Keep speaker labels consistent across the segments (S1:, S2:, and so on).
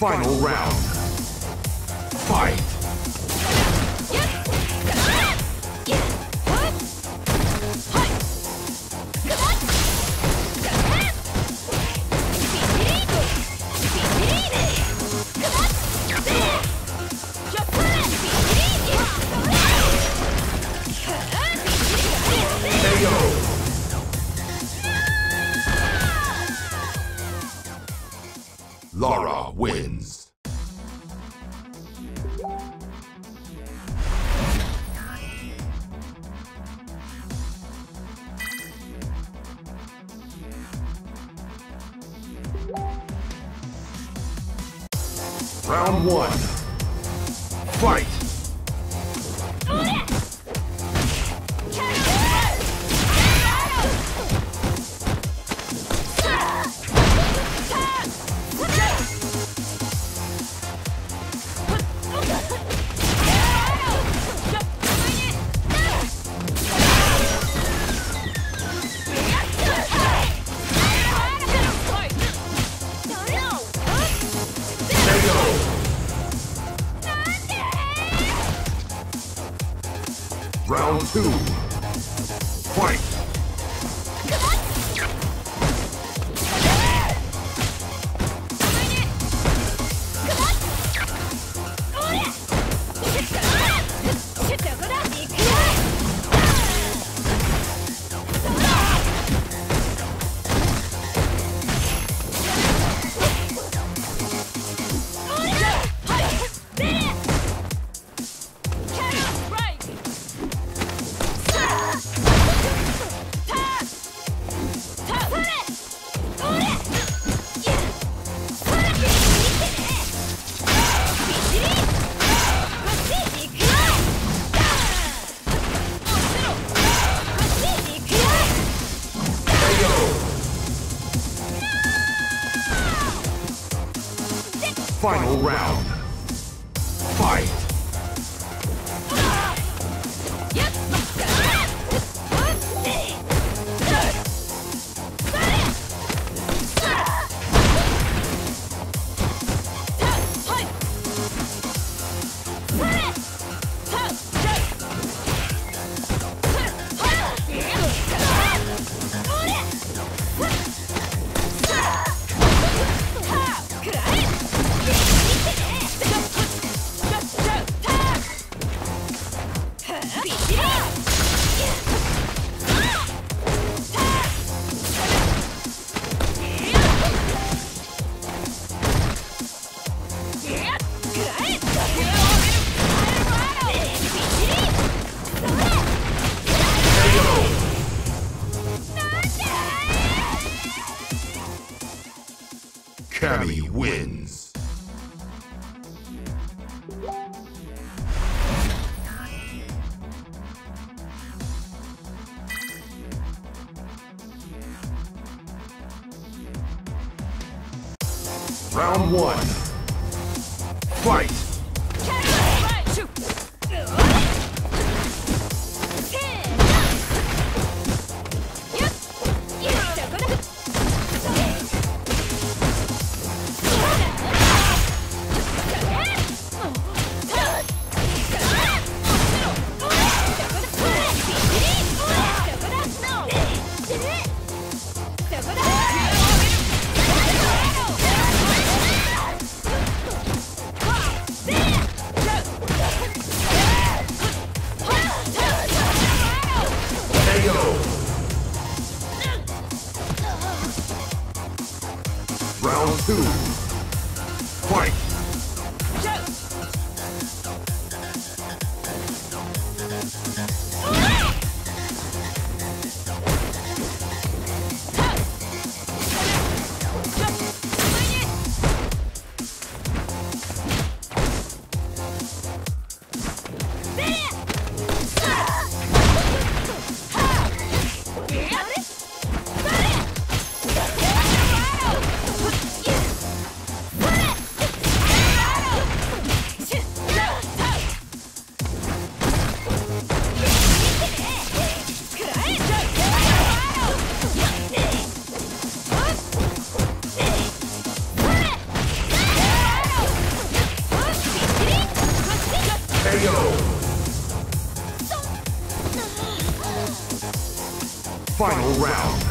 S1: Final round. Fight! Round two. Fight! Final round.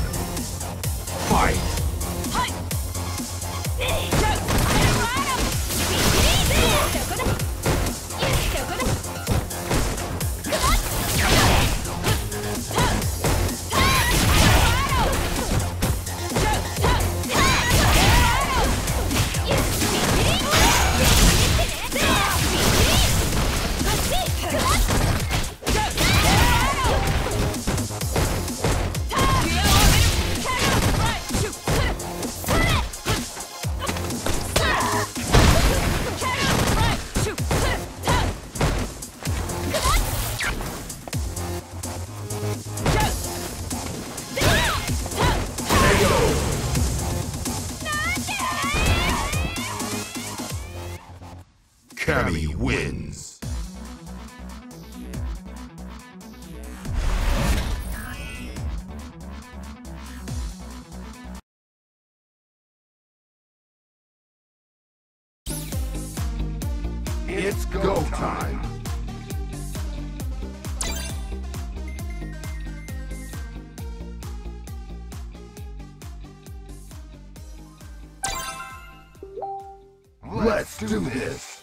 S1: Fight! Let's do this.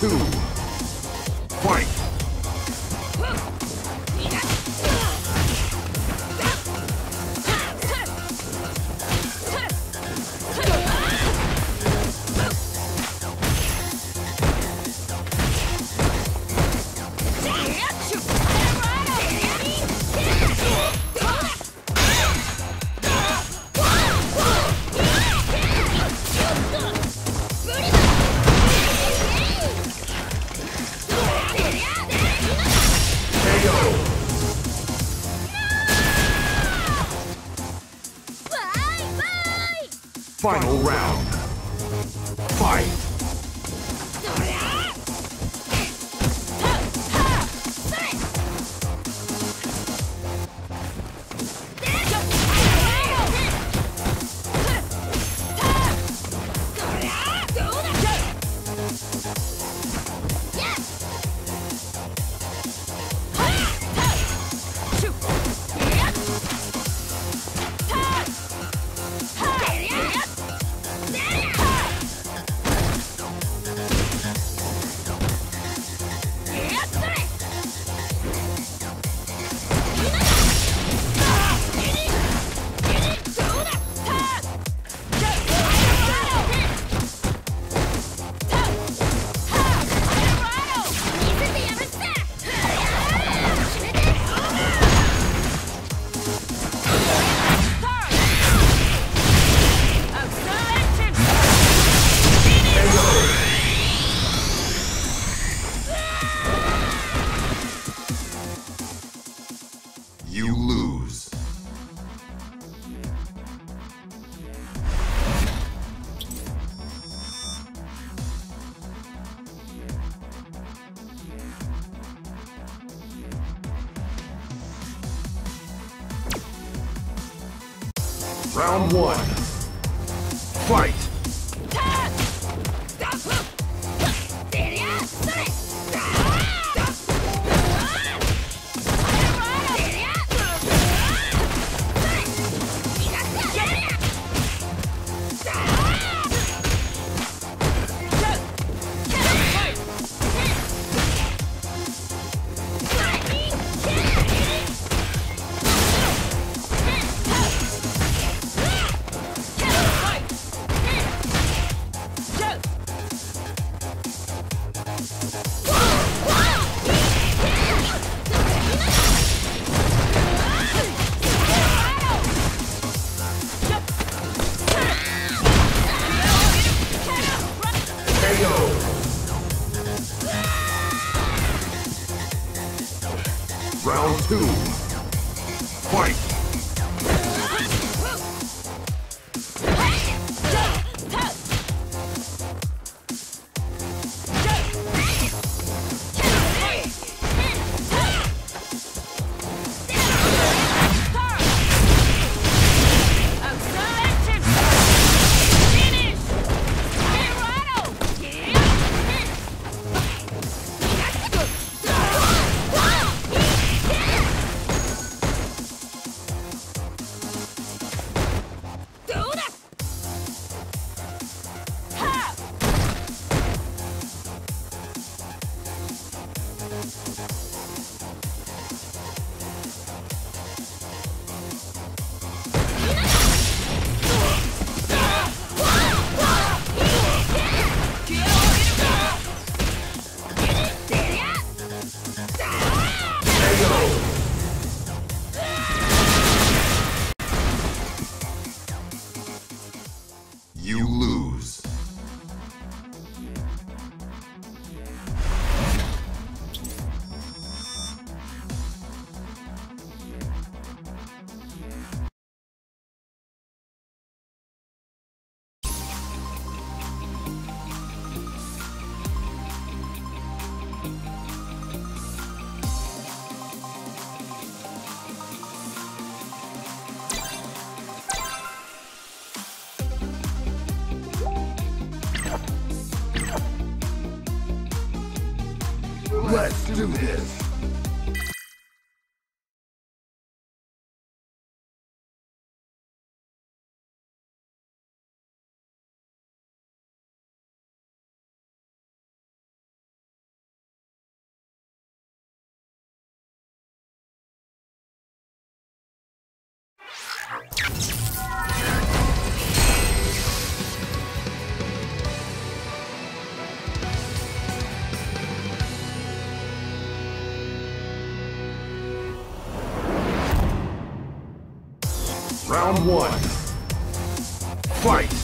S1: Two. Do. Round one. Fight!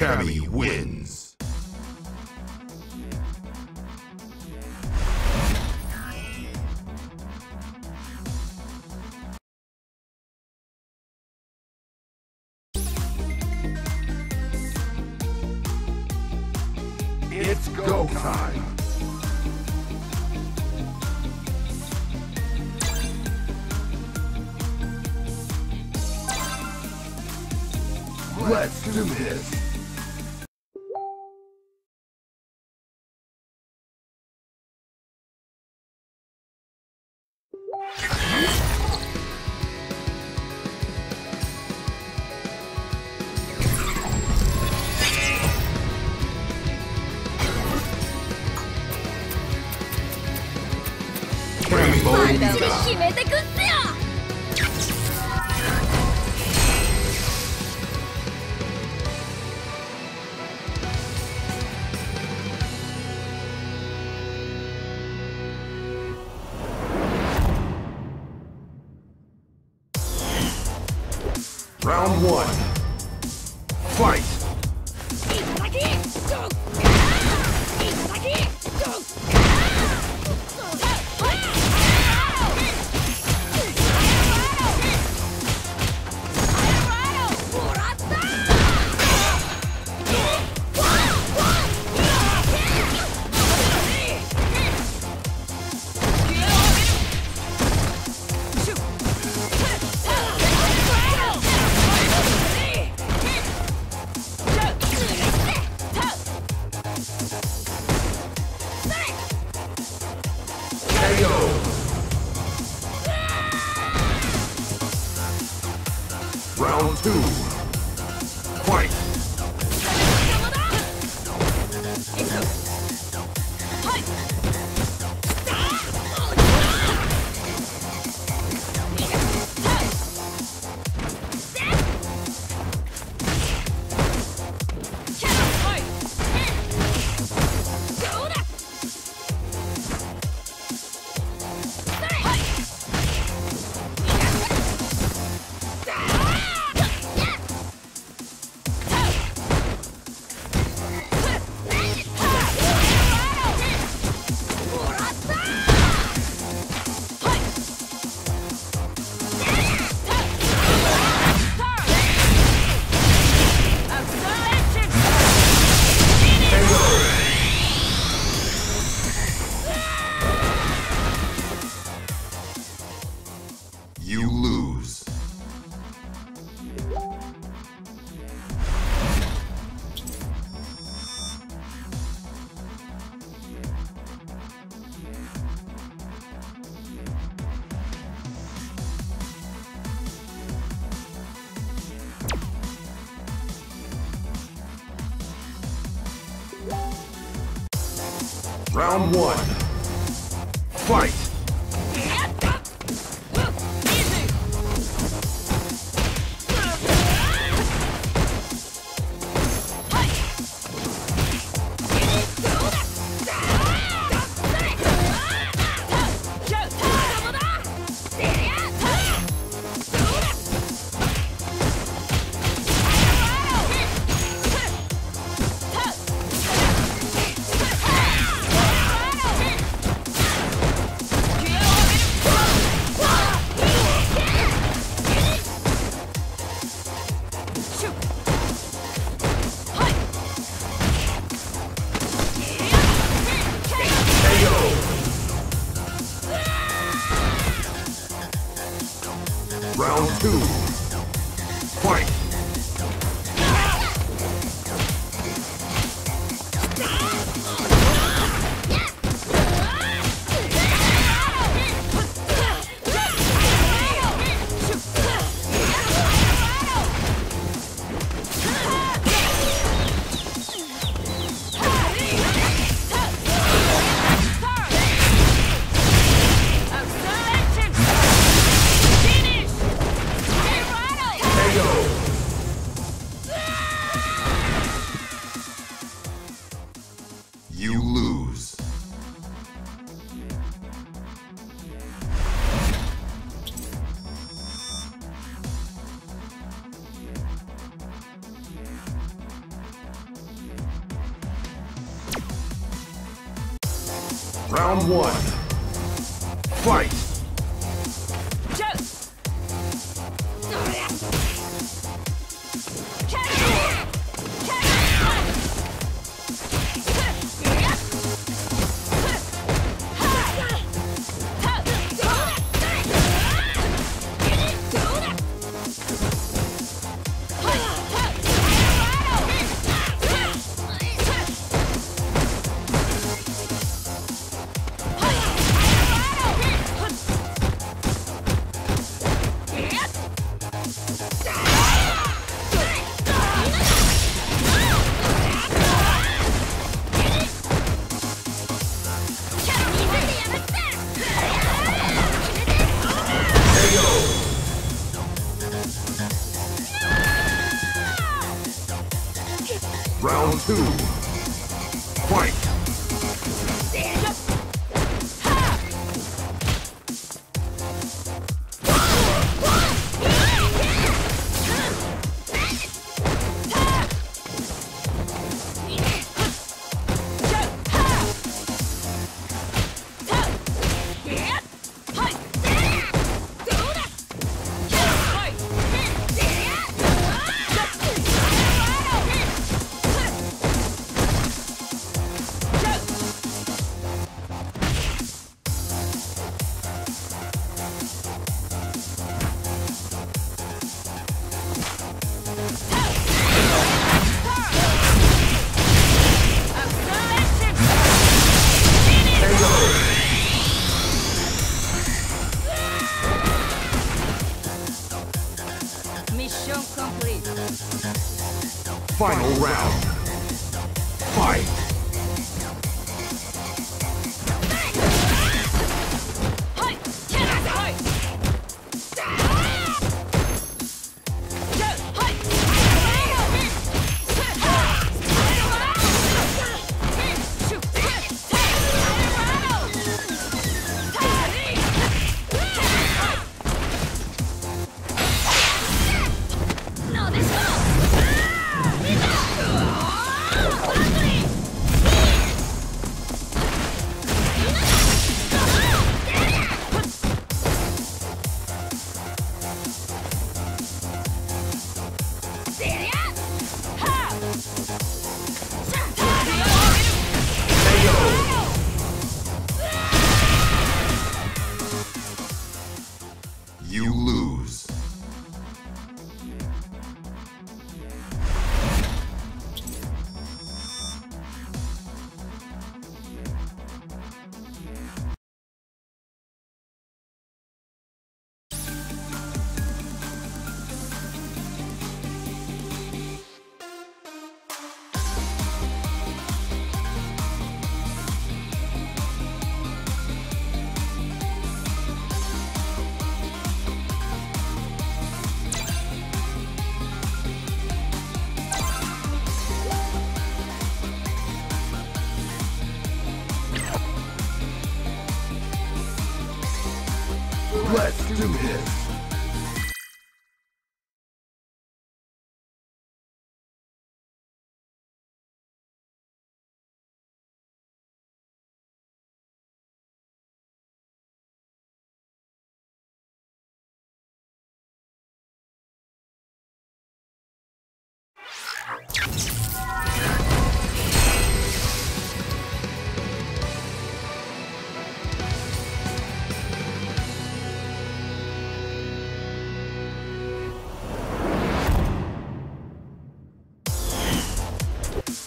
S1: Cammy wins.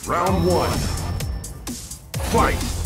S1: Round one. Fight!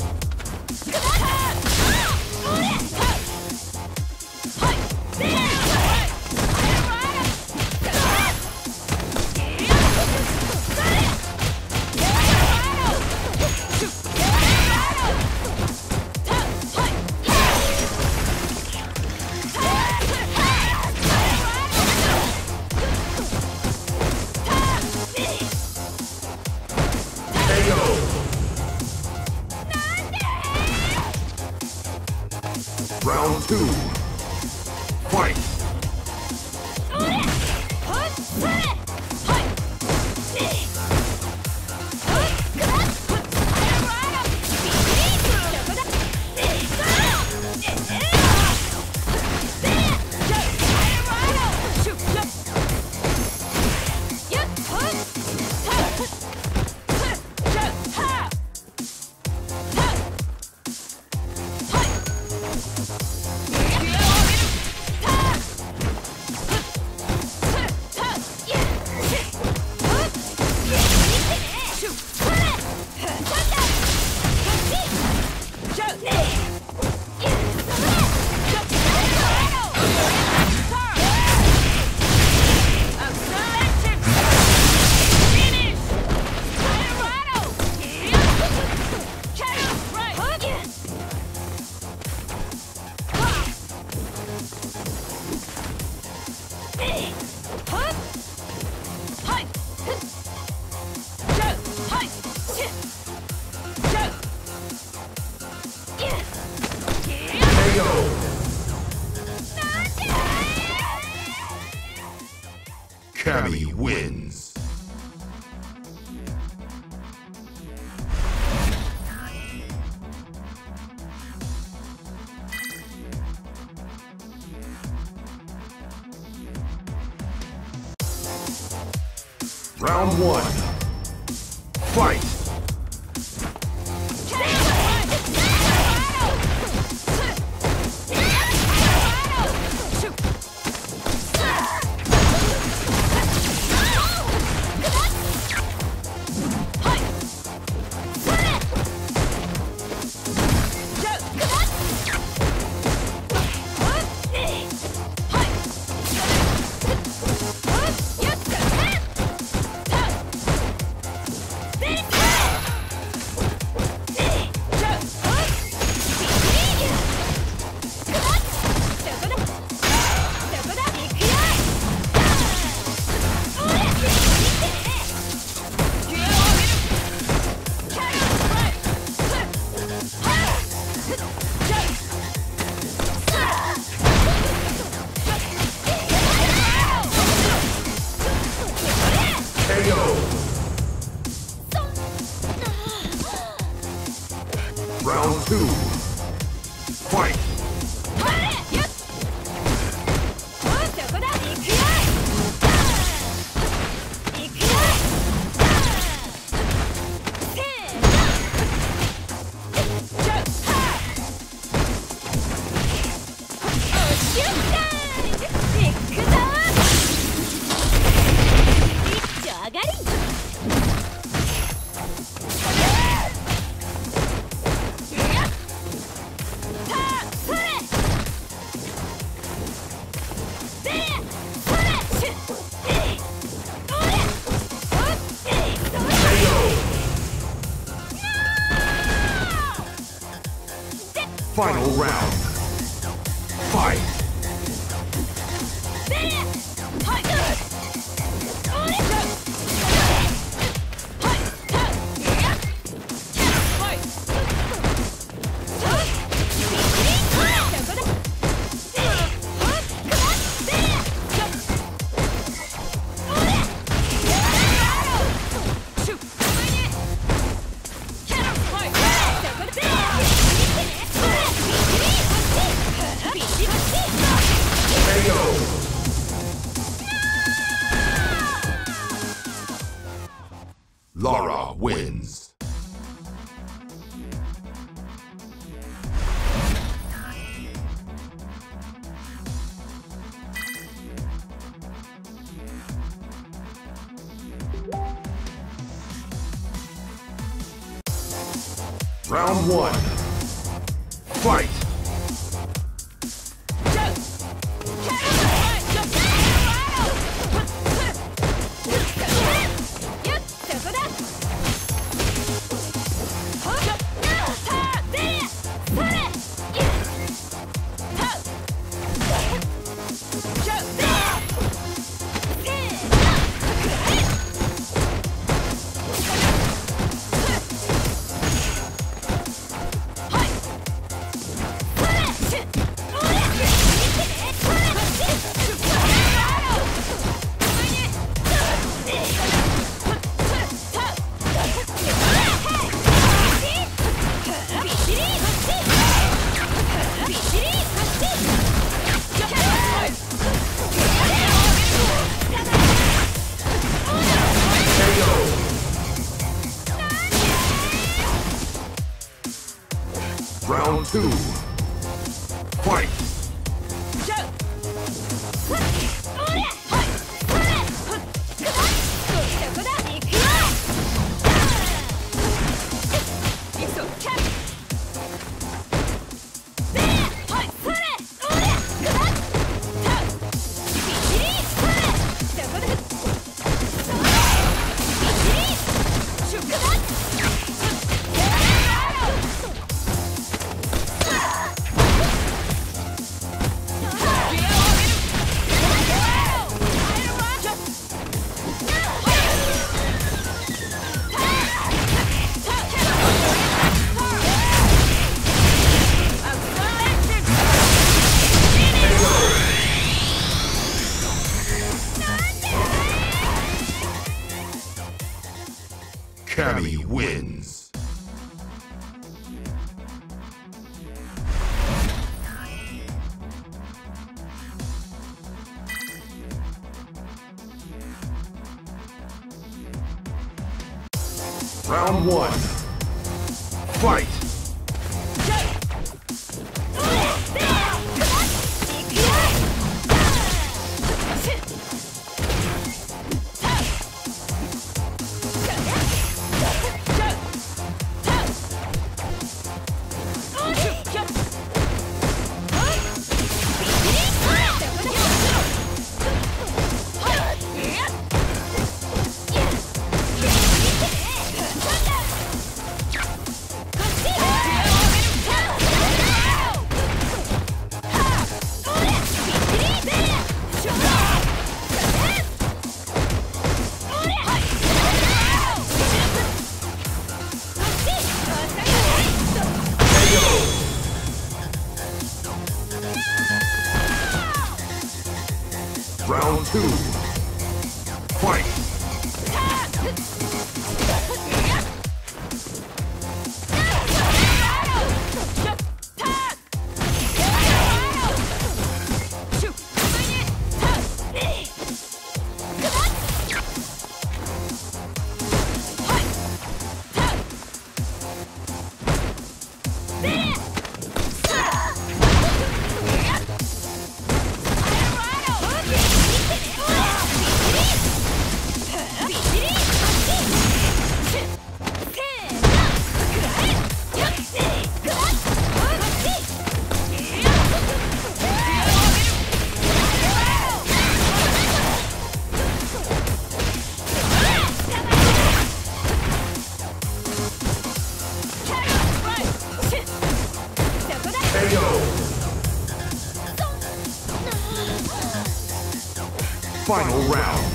S1: Final round.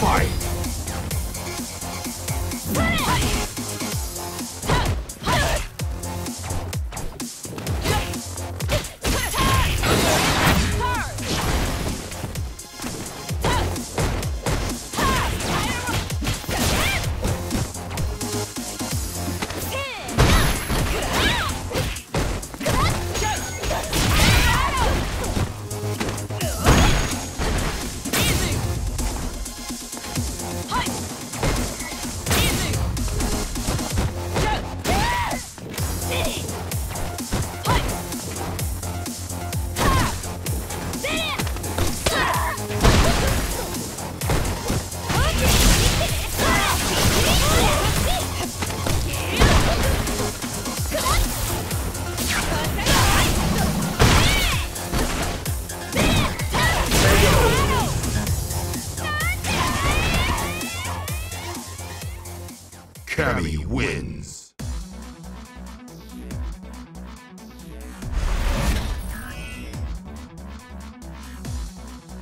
S1: Fight!